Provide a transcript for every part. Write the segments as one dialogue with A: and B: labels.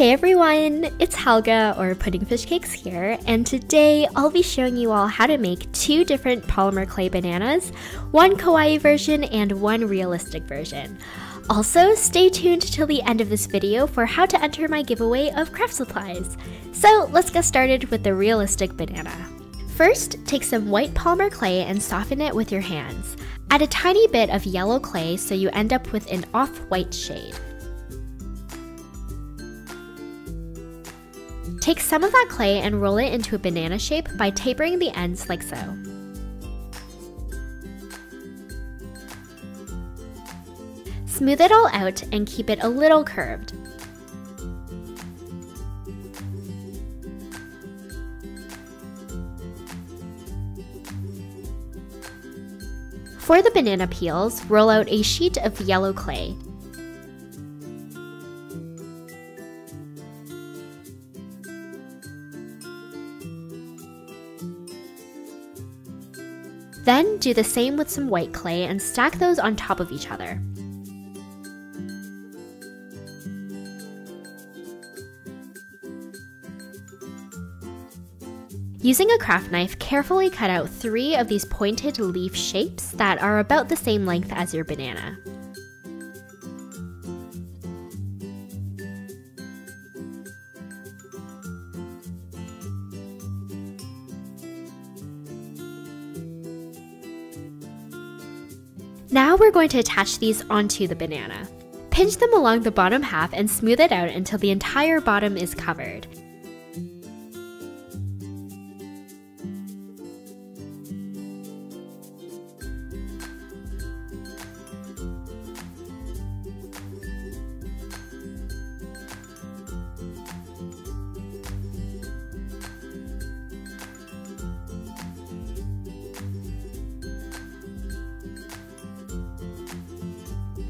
A: Hey everyone, it's Helga or Pudding Fish Cakes here, and today I'll be showing you all how to make two different polymer clay bananas, one kawaii version and one realistic version. Also, stay tuned till the end of this video for how to enter my giveaway of craft supplies. So let's get started with the realistic banana. First, take some white polymer clay and soften it with your hands. Add a tiny bit of yellow clay so you end up with an off-white shade. Take some of that clay and roll it into a banana shape by tapering the ends like so. Smooth it all out and keep it a little curved. For the banana peels, roll out a sheet of yellow clay. Then do the same with some white clay and stack those on top of each other. Using a craft knife, carefully cut out three of these pointed leaf shapes that are about the same length as your banana. Now we're going to attach these onto the banana. Pinch them along the bottom half and smooth it out until the entire bottom is covered.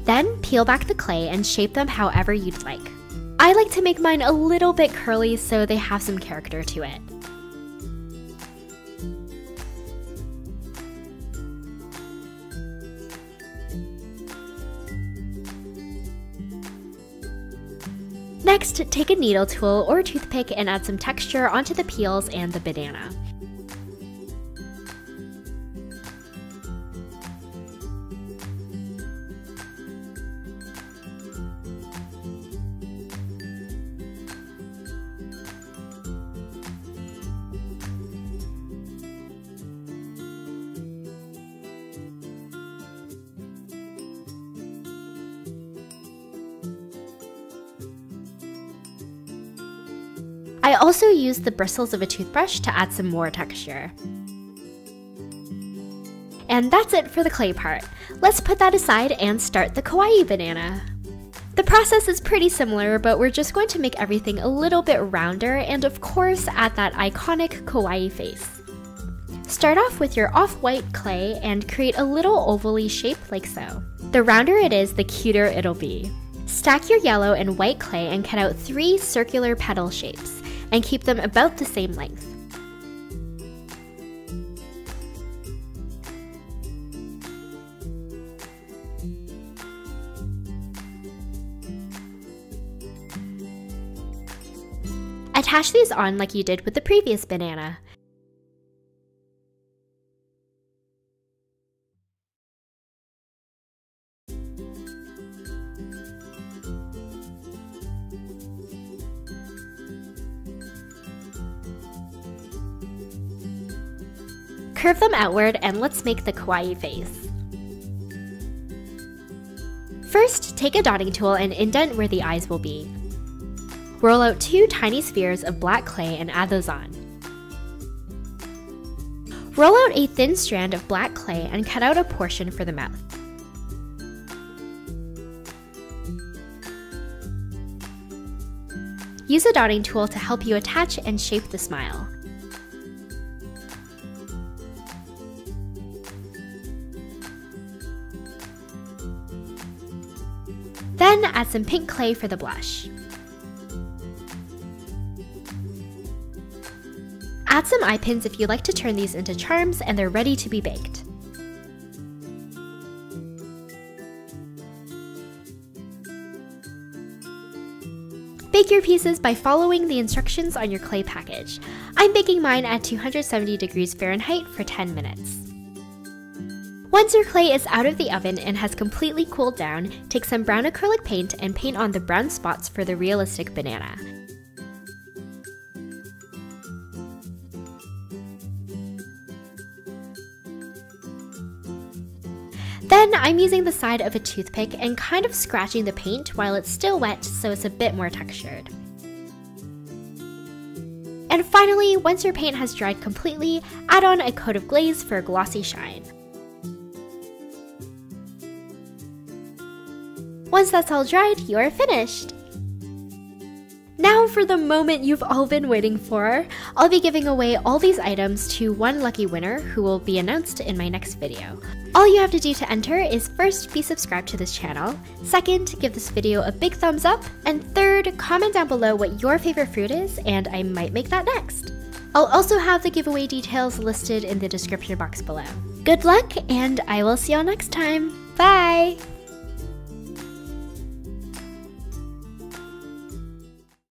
A: Then peel back the clay and shape them however you'd like. I like to make mine a little bit curly so they have some character to it. Next, take a needle tool or toothpick and add some texture onto the peels and the banana. I also used the bristles of a toothbrush to add some more texture. And that's it for the clay part. Let's put that aside and start the kawaii banana. The process is pretty similar, but we're just going to make everything a little bit rounder and of course add that iconic kawaii face. Start off with your off-white clay and create a little ovally shape like so. The rounder it is, the cuter it'll be. Stack your yellow and white clay and cut out three circular petal shapes and keep them about the same length. Attach these on like you did with the previous banana. Curve them outward and let's make the kawaii face. First, take a dotting tool and indent where the eyes will be. Roll out two tiny spheres of black clay and add those on. Roll out a thin strand of black clay and cut out a portion for the mouth. Use a dotting tool to help you attach and shape the smile. Then add some pink clay for the blush. Add some eye pins if you like to turn these into charms and they're ready to be baked. Bake Bake your pieces by following the instructions on your clay package. I'm baking mine at 270 degrees Fahrenheit for 10 minutes. Once your clay is out of the oven and has completely cooled down, take some brown acrylic paint and paint on the brown spots for the realistic banana. Then I'm using the side of a toothpick and kind of scratching the paint while it's still wet so it's a bit more textured. And finally, once your paint has dried completely, add on a coat of glaze for a glossy shine. Once that's all dried, you're finished! Now for the moment you've all been waiting for. I'll be giving away all these items to one lucky winner who will be announced in my next video. All you have to do to enter is first be subscribed to this channel, second give this video a big thumbs up, and third comment down below what your favorite fruit is and I might make that next. I'll also have the giveaway details listed in the description box below. Good luck and I will see y'all next time. Bye!